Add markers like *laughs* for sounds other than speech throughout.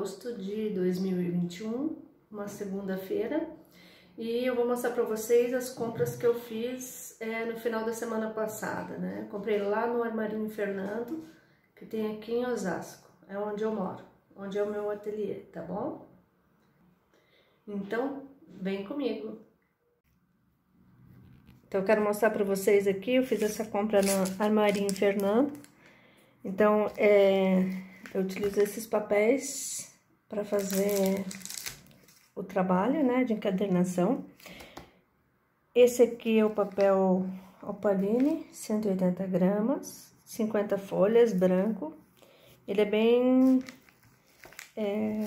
agosto de 2021, uma segunda-feira. E eu vou mostrar para vocês as compras que eu fiz é, no final da semana passada, né? Comprei lá no Armarinho Fernando, que tem aqui em Osasco, é onde eu moro, onde é o meu ateliê, tá bom? Então, vem comigo. Então, eu quero mostrar para vocês aqui, eu fiz essa compra no Armarinho Fernando. Então, é, eu utilizo esses papéis para fazer o trabalho, né, de encadernação. Esse aqui é o papel Opaline, 180 gramas, 50 folhas, branco. Ele é bem é,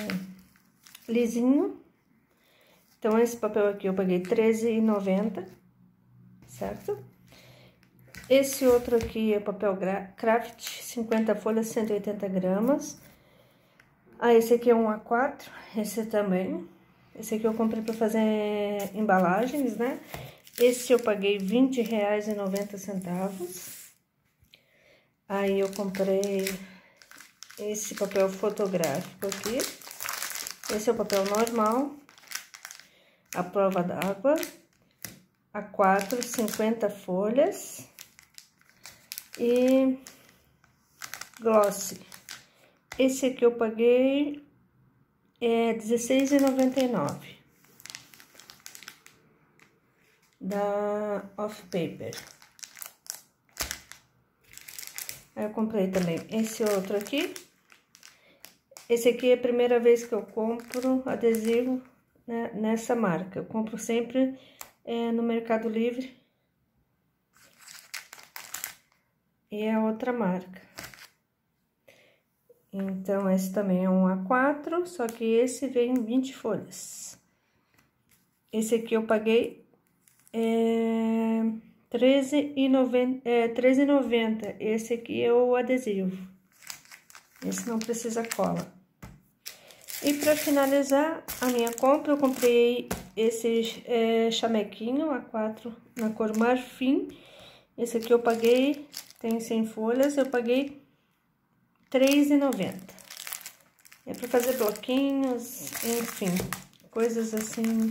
lisinho. Então, esse papel aqui eu paguei R$13,90, certo? Esse outro aqui é papel craft, 50 folhas, 180 gramas. Ah, esse aqui é um A4, esse também. Esse aqui eu comprei para fazer embalagens, né? Esse eu paguei R$20,90. Aí eu comprei esse papel fotográfico aqui. Esse é o papel normal. A prova d'água. A 4, 50 folhas e gloss. Esse aqui eu paguei é R$16,99 da Off Paper. Aí eu comprei também esse outro aqui. Esse aqui é a primeira vez que eu compro adesivo né, nessa marca. Eu compro sempre é, no Mercado Livre e é outra marca. Então, esse também é um A4, só que esse vem 20 folhas. Esse aqui eu paguei é, R$13,90. É, 13,90. Esse aqui é o adesivo. Esse não precisa cola. E para finalizar a minha compra, eu comprei esse é, chamequinho A4 na cor marfim. Esse aqui eu paguei tem 100 folhas, eu paguei R$3,90. É para fazer bloquinhos, enfim, coisas assim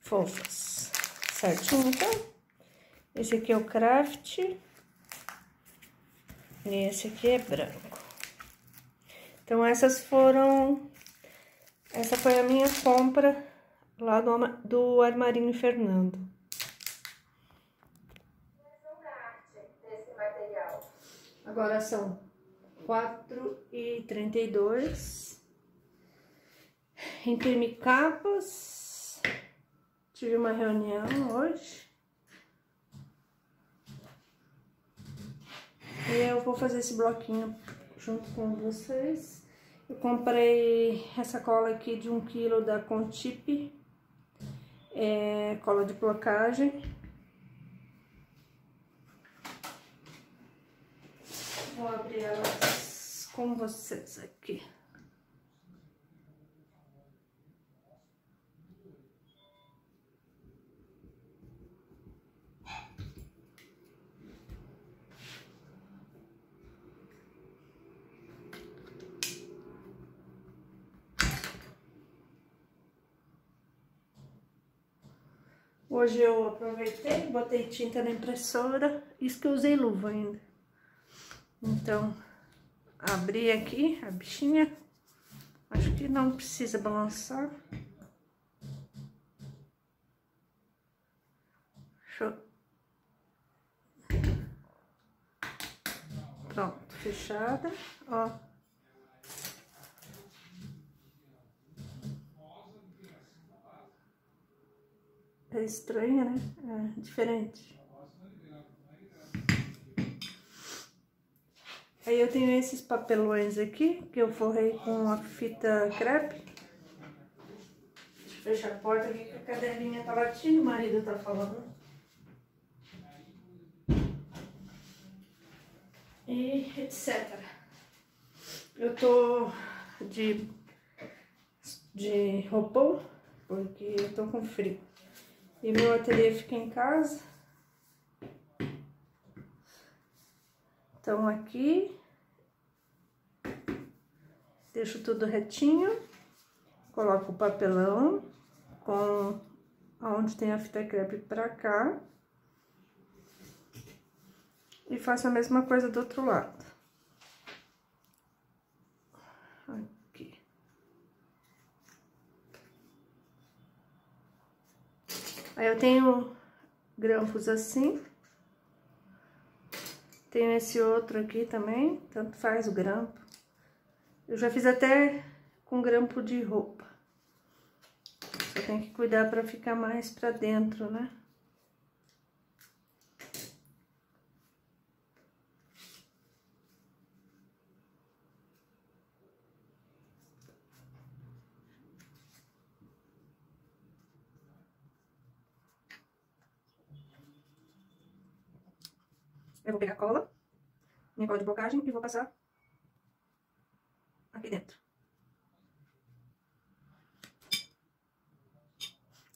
fofas. Certinho, então? Esse aqui é o craft. E esse aqui é branco. Então, essas foram... Essa foi a minha compra lá do, do Armarinho Fernando. Agora são quatro e trinta e dois. Imprimi capas. Tive uma reunião hoje. E eu vou fazer esse bloquinho junto com vocês. Eu comprei essa cola aqui de um quilo da Contip. É cola de placagem. Vou abrir elas com vocês aqui. Hoje eu aproveitei, botei tinta na impressora, isso que eu usei luva ainda. Então, abri aqui a bichinha. Acho que não precisa balançar. Pronto, fechada, ó. É estranha, né? É diferente. Aí eu tenho esses papelões aqui, que eu forrei com a fita crepe. Fechar a porta aqui, que a cadelinha tá latindo, o marido tá falando. E etc. Eu tô de, de roupão, porque eu tô com frio. E meu ateliê fica em casa. Então, aqui Deixo tudo retinho, coloco o papelão com aonde tem a fita crepe pra cá. E faço a mesma coisa do outro lado. Aqui. Aí eu tenho grampos assim. Tenho esse outro aqui também, tanto faz o grampo. Eu já fiz até com grampo de roupa. Só tem que cuidar para ficar mais para dentro, né? Eu vou pegar cola, minha cola de blocagem e vou passar aqui dentro.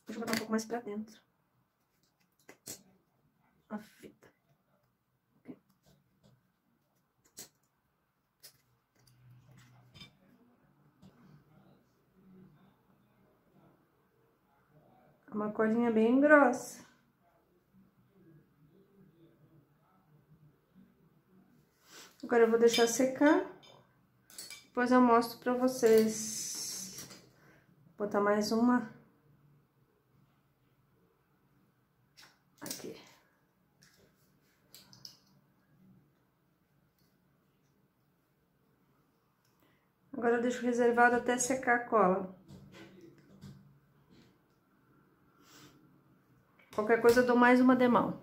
Deixa eu botar um pouco mais pra dentro. A fita. Uma cordinha bem grossa. Agora eu vou deixar secar. Depois eu mostro pra vocês. Vou botar mais uma. Aqui. Agora eu deixo reservado até secar a cola. Qualquer coisa eu dou mais uma demão.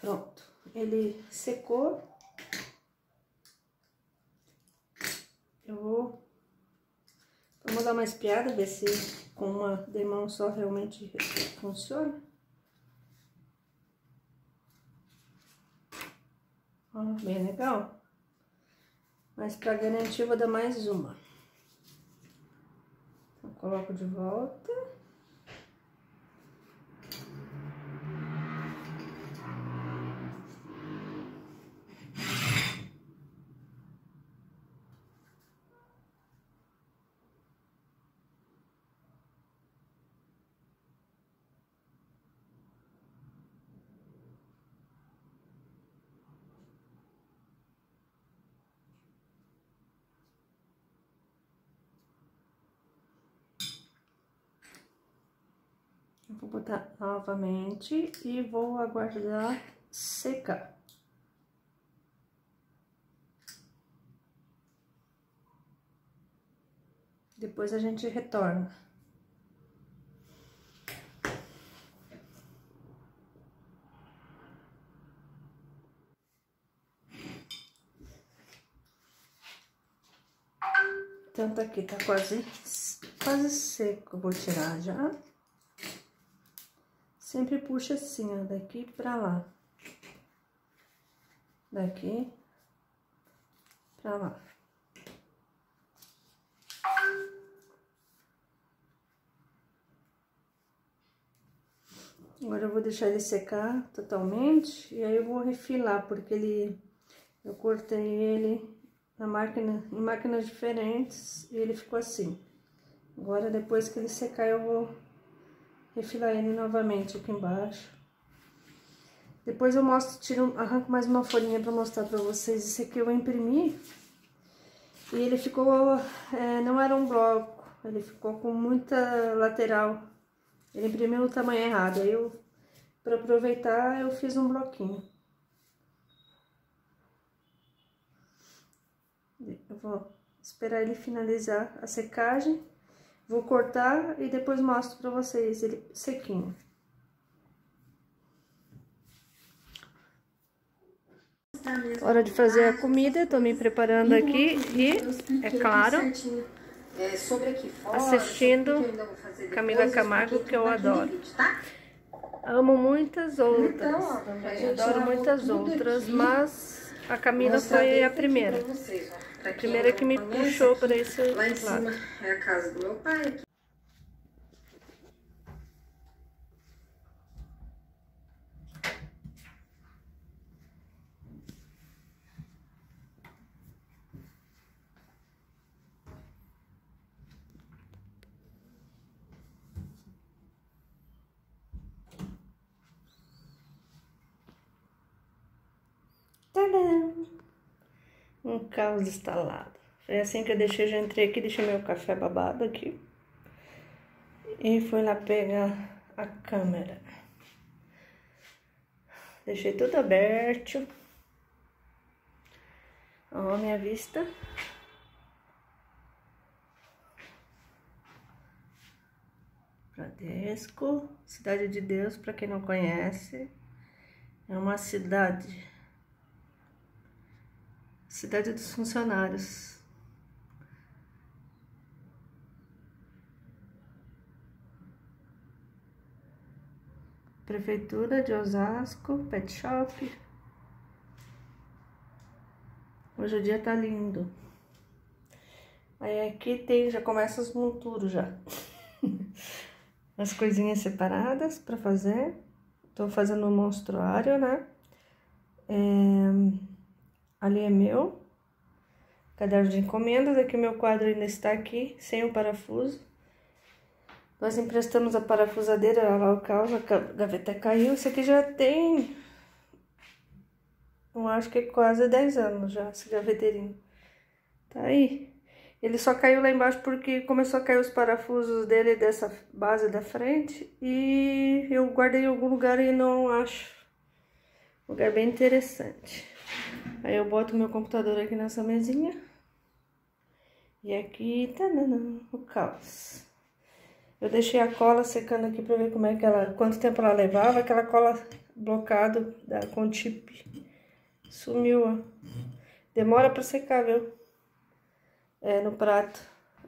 Pronto, ele secou. Eu vou... Vamos dar uma espiada, ver se com uma demão só realmente funciona. Ó, bem legal. Mas pra garantir, eu vou dar mais uma. Então, coloco de volta. Vou botar novamente e vou aguardar secar. Depois a gente retorna. Tanto aqui tá quase, quase seco, vou tirar já. Sempre puxa assim, ó, daqui pra lá. Daqui pra lá. Agora eu vou deixar ele secar totalmente e aí eu vou refilar, porque ele eu cortei ele na máquina, em máquinas diferentes e ele ficou assim. Agora depois que ele secar eu vou refilar ele novamente aqui embaixo. Depois eu mostro, tiro, arranco mais uma folhinha pra mostrar pra vocês. Esse aqui eu imprimi e ele ficou, é, não era um bloco, ele ficou com muita lateral. Ele imprimiu o tamanho errado, aí eu, pra aproveitar, eu fiz um bloquinho. Eu vou esperar ele finalizar a secagem. Vou cortar e depois mostro pra vocês ele sequinho. Hora de fazer a comida, tô me preparando aqui e, é claro, assistindo Camila Camargo, que eu adoro. Amo muitas outras, adoro muitas outras, mas a Camila foi a primeira. A primeira que me puxou para esse Lá em cima é a casa do meu pai. Um caos instalado. Foi assim que eu deixei, já entrei aqui, deixei meu café babado aqui. E fui lá pegar a câmera. Deixei tudo aberto. Ó, minha vista. Bradesco, Cidade de Deus, para quem não conhece, é uma cidade Cidade dos Funcionários. Prefeitura de Osasco, Pet Shop. Hoje o dia tá lindo. Aí aqui tem, já começa os monturos já. *laughs* As coisinhas separadas para fazer. Tô fazendo um monstruário, né? É... Ali é meu. Caderno de encomendas. Aqui o meu quadro ainda está aqui, sem o parafuso. Nós emprestamos a parafusadeira lá o caos, a gaveta caiu. Isso aqui já tem, eu acho que quase 10 anos já, esse gaveteirinho. Tá aí. Ele só caiu lá embaixo porque começou a cair os parafusos dele dessa base da frente. E eu guardei em algum lugar e não acho. Lugar bem interessante. Aí eu boto meu computador aqui nessa mesinha. E aqui, tá o caos. Eu deixei a cola secando aqui pra ver como é que ela, quanto tempo ela levava. Aquela cola blocado da, com chip sumiu, ó. Demora pra secar, viu? É, no prato.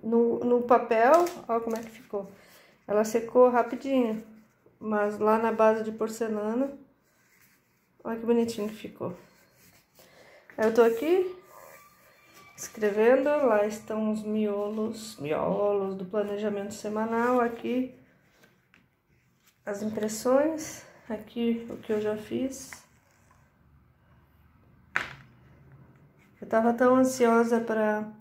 No, no papel, ó como é que ficou. Ela secou rapidinho. Mas lá na base de porcelana, olha que bonitinho que ficou. Eu tô aqui escrevendo, lá estão os miolos, miolos do planejamento semanal, aqui as impressões, aqui o que eu já fiz. Eu tava tão ansiosa para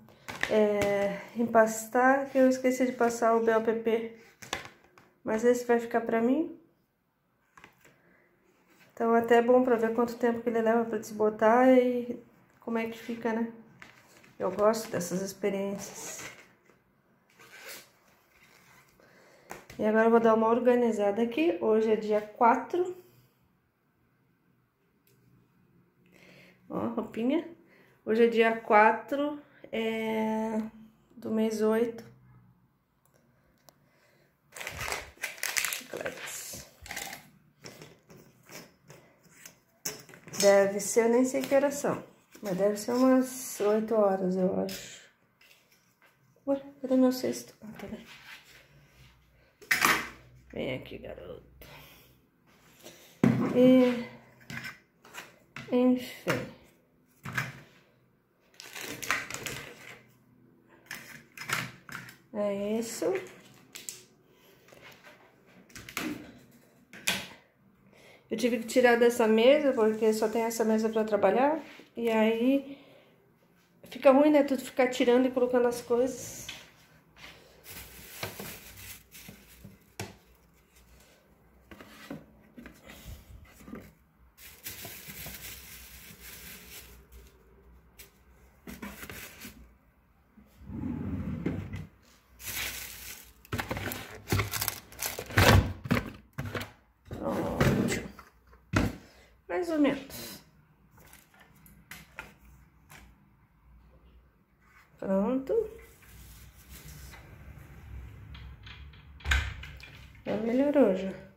é, empastar que eu esqueci de passar o BOPP, mas esse vai ficar para mim. Então até é bom para ver quanto tempo que ele leva para desbotar e como é que fica, né? Eu gosto dessas experiências. E agora eu vou dar uma organizada aqui. Hoje é dia 4. Ó, roupinha. Hoje é dia 4 é, do mês 8. Deve ser, nem sei que horas são. Mas deve ser umas 8 horas, eu acho. Ué, cadê meu cesto? Ah, tá bem. Vem aqui, garoto. E... Enfim. É isso. Eu tive que tirar dessa mesa, porque só tem essa mesa para trabalhar. E aí fica ruim, né? Tudo ficar tirando e colocando as coisas. Mais ou menos. Pronto. Já melhorou já.